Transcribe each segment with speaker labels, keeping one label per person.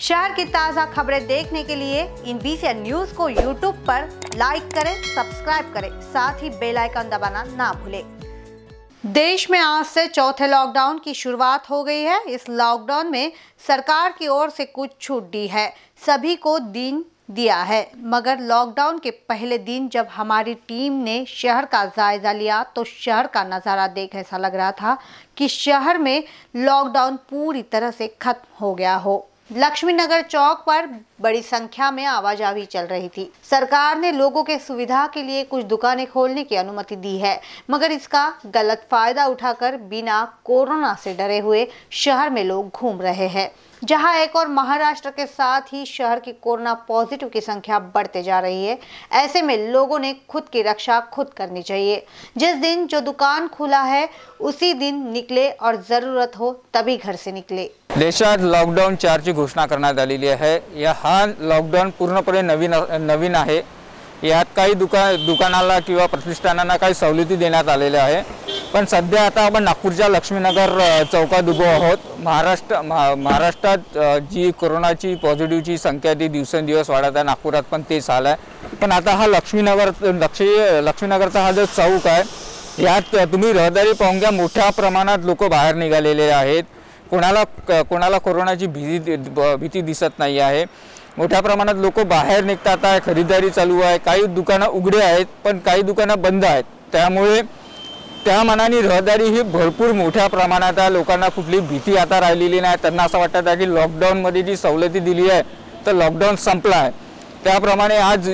Speaker 1: शहर की ताज़ा खबरें देखने के लिए इन बीसीएन न्यूज़ को यूट्यूब पर लाइक करें सब्सक्राइब करें, साथ ही बेल आइकन दबाना ना भूलें। देश में आज से चौथे लॉकडाउन की शुरुआत हो गई है। इस लॉकडाउन में सरकार की ओर से कुछ छूट दी है। सभी को दिन दिया है। मगर लॉकडाउन के पहले दिन जब हमारी टीम ने शहर का जायजा लिया तो शहर का नज़ारा देख ऐसा लग रहा था कि शहर में लॉकडाउन पूरी तरह से खत्म हो गया हो। लक्ष्मी नगर चौक पर बड़ी संख्या में आवाजाही चल रही थी। सरकार ने लोगों के सुविधा के लिए कुछ दुकानें खोलने की अनुमति दी है, मगर इसका गलत फ़ायदा उठाकर बिना कोरोना से डरे हुए शहर में लोग घूम रहे हैं, जहाँ एक और महाराष्ट्र के साथ ही शहर की कोरोना पॉजिटिव की संख्या बढ़ते जा रही है। ऐसे में लोगों ने खुद की रक्षा खुद करनी चाहिए। जिस दिन जो दुकान खुला है, उसी दिन निकले और ज़रूरत हो तभी घर से निकले।
Speaker 2: देशात लॉकडाऊन चारची घोषणा करण्यात आलेली आहे या हा लॉकडाऊन पूर्णपणे नवीन नवीन आहे. यात काही दुका दुकानाला किंवा प्रतिष्ठानांना काही सवलती देण्यात आलेल्या आहे. पण सध्या आता आपण नागपूरच्या लक्ष्मीनगर चौकात उभो आहोत. महाराष्ट्र महा महाराष्ट्रात जी कोरोनाची पॉझिटिव्हची संख्या ती दिवसेंदिवस वाढत आहे. नागपुरात पण तेच आलं आहे. पण आता हा लक्ष्मीनगर लक्ष्मी लक्ष्मीनगरचा हा जो चौक आहे यात तुम्ही रहदारी पाहून घ्या. मोठ्या प्रमाणात लोक बाहेर निघालेले आहेत. कोणाला क- कोणाला कोरोनाची भीती ब- भीती दिसत नाही आहे. मोठ्या प्रमाणात लोक बाहेर निघतात आहे खरीदारी चालू आहे काही दुकानं उघडे आहेत पण काही दुकानं बंद आहेत. त्यामुळे त्या मनाने रहदारी ही भरपूर मोठ्या प्रमाणात आहे. लोकांना कुठली भीती आता राहिलेली नाही. त्यांना असं वाटत आहे की लॉकडाऊनमध्ये जी सवलती दिली आहे तर लॉकडाऊन संपला आहे. त्याप्रमाणे आज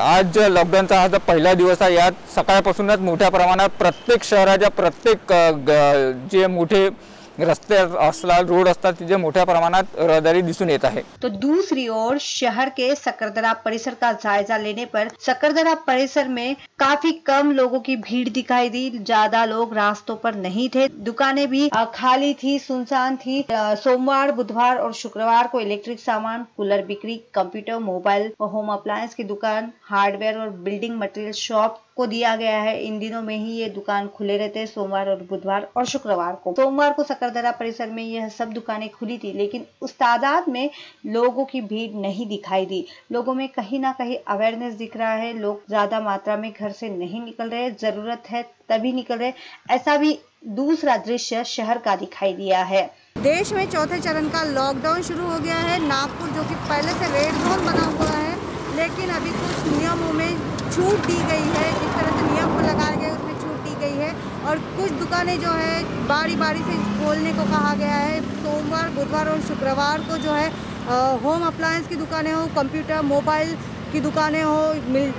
Speaker 2: आज जो लॉकडाऊनचा हा जो पहिला दिवस आहे यात सकाळपासूनच मोठ्या प्रमाणात प्रत्येक शहराच्या प्रत्येक ग- जे मोठे रस्ते असतात रोड असतात, तिथे मोठ्या प्रमाणात रहदारी दिसून येत आहे.
Speaker 1: तो दूसरी ओर शहर के सकरदरा परिसर का जायजा लेने पर सकरदरा परिसर में काफ़ी कम लोगों की भीड़ दिखाई दी। ज़्यादा लोग रास्तों पर नहीं थे। दुकानें भी खाली थी, सुनसान थी। सोमवार, बुधवार और शुक्रवार को इलेक्ट्रिक सामान, कूलर बिक्री, कंप्यूटर, मोबाइल और होम अप्लायंस की दुकान, हार्डवेयर और बिल्डिंग मटेरियल शॉप को दिया गया है। इन दिनों में ही ये दुकान खुले रहते हैं, सोमवार और बुधवार और शुक्रवार को। सोमवार को सकरदरा परिसर में यह सब दुकानें खुली थी, लेकिन उस तादाद में लोगों की भीड़ नहीं दिखाई दी। लोगों में कहीं ना कहीं अवेयरनेस दिख रहा है, लोग ज़्यादा मात्रा में घर से नहीं निकल रहे, ज़रूरत है तभी निकल रहे। ऐसा भी दूसरा दृश्य शहर का दिखाई दिया है। देश में चौथे चरण का लॉकडाउन शुरू हो गया है। नागपुर, जो कि पहले से रेड जोन बना हुआ है, लेकिन अभी कुछ नियमों में छूट दी गई है, जिस तरह से नियम को लगाए गए उसमें छूट दी गई है। और कुछ दुकानें जो है बारी बारी से खोलने को कहा गया है। सोमवार, बुधवार और शुक्रवार को जो है होम अप्लायंस की दुकानें हो कंप्यूटर मोबाइल की दुकानें हो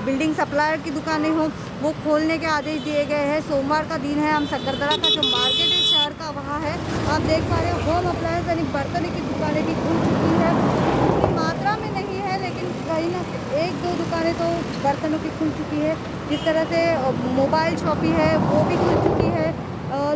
Speaker 1: बिल्डिंग सप्लायर की दुकानें हो, वो खोलने के आदेश दिए गए हैं। सोमवार का दिन है, हम सकरदरा का जो मार्केट है, शहर का, वहाँ है। आप देख पा रहे हो होम अप्लायंस यानी बर्तन की दुकानें भी खुल चुकी है उतनी मात्रा में नहीं है कहीं ना एक दो दुकानें तो बर्तनों की खुल चुकी है। जिस तरह से मोबाइल शॉपी है, वो भी खुल चुकी है।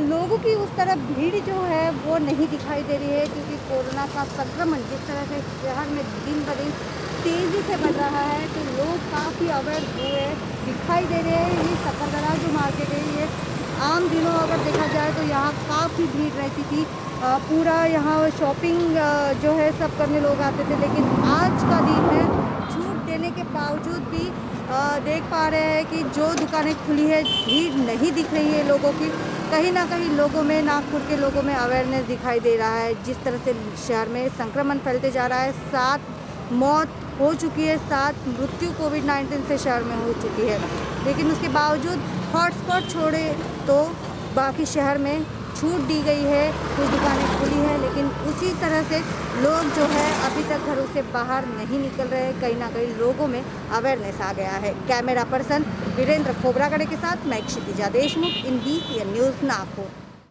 Speaker 1: लोगों की उस तरफ़ भीड़ जो है, वो नहीं दिखाई दे रही है, क्योंकि कोरोना का संक्रमण जिस तरह से शहर में दिन ब दिन तेज़ी से बढ़ रहा है तो लोग काफ़ी अवेयर हुए दिखाई दे रहे हैं, ये सकरदरा जो मार्केट है, ये आम दिनों अगर देखा जाए तो यहाँ काफ़ी भीड़ रहती थी। पूरा यहाँ शॉपिंग जो है, सब करने लोग आते थे, लेकिन आज का दिन है, छूट देने के बावजूद भी देख पा रहे हैं कि जो दुकानें खुली है, भीड़ नहीं दिख रही है लोगों की। कहीं ना कहीं लोगों में, नागपुर के लोगों में अवेयरनेस दिखाई दे रहा है, जिस तरह से शहर में संक्रमण फैलते जा रहा है, सात मौत हो चुकी है, सात मृत्यु कोविड 19 से शहर में हो चुकी है। लेकिन उसके बावजूद हॉटस्पॉट छोड़े तो बाकी शहर में छूट दी गई है, कुछ दुकानें खुली हैं, लेकिन उसी तरह से लोग जो है, अभी तक घरों से बाहर नहीं निकल रहे कहीं ना कहीं लोगों में अवेयरनेस आ गया है। कैमरा पर्सन वीरेंद्र खोबरागड़े के साथ मैं क्षितिजा देशमुख, इन बी न्यूज़ नागपुर।